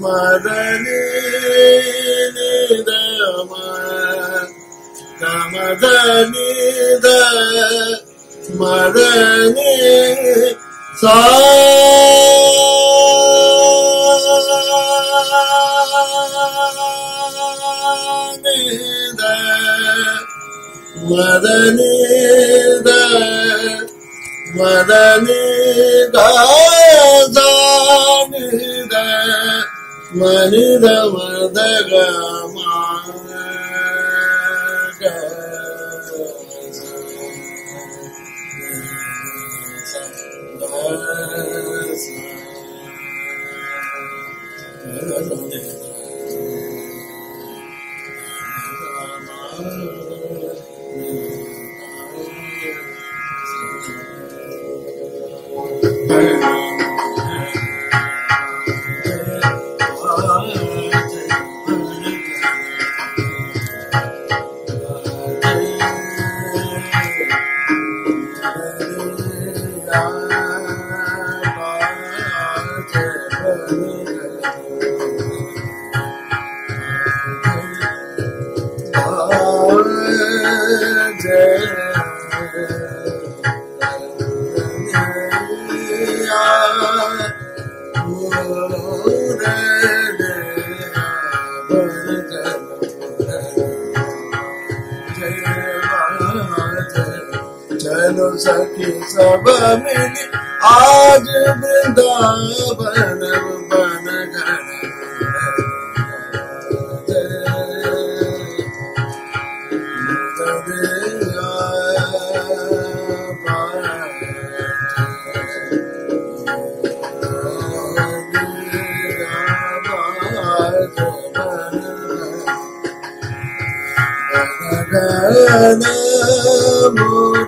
மதனி நிதம கமதனித மதனி சானித மதனித மதனித சானித Amen. अनुसर की सब मिली आज वृंदावन बन गण Namo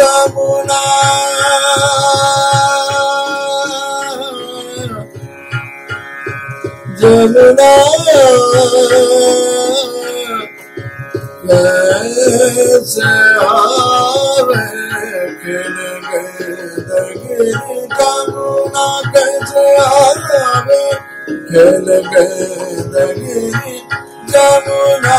जमुना कैसे आवे खेल गए जमुना कैसे आवे खेल गए जमुना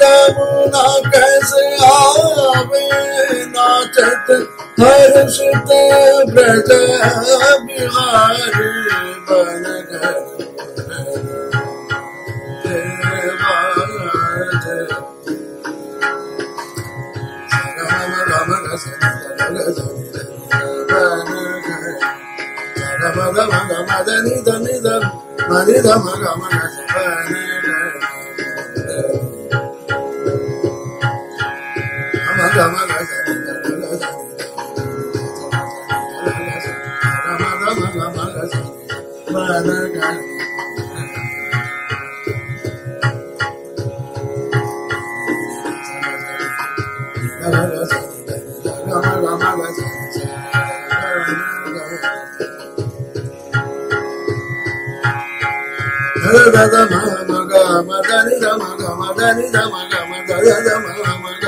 करुणा कैसे आवे नाचत हर्षित ब्रज बिहारी बन राम राम रस मद मग मद निध निध मद मग मन Madani da maga, madani da maga, madani da maga, madani da maga,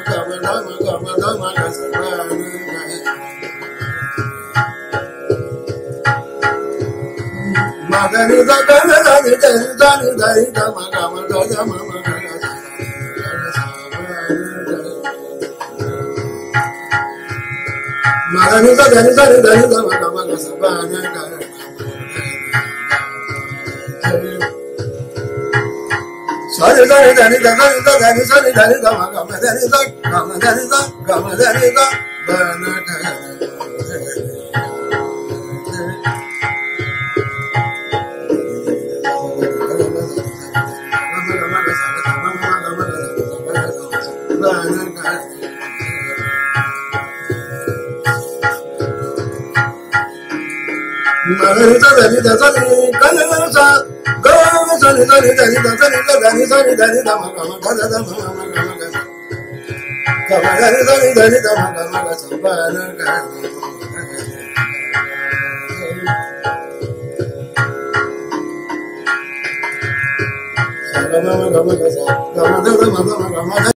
Bye. Màmí sọ̀rọ̀ ní tẹ̀ sọ́ni kọ́ni ló ń sọ. Gọ́wọ́ sọ̀ni sọ̀ni tẹ̀ ní tẹ̀ sọ́ni lọ́dọ̀ ní sọ̀ni tẹ̀ ní tẹ̀ màkàmà kọ́sẹ̀ tẹ̀ màmà màkàmà kọ́sẹ̀. Kọ̀mọ̀lá ní sọ̀ni tẹ̀ ní tẹ̀ màkàmà kọ́sẹ̀ bá a náà kà á. Sọ̀rọ̀ màmà màkàmà kọ́sẹ̀. Kọ̀mọ̀lá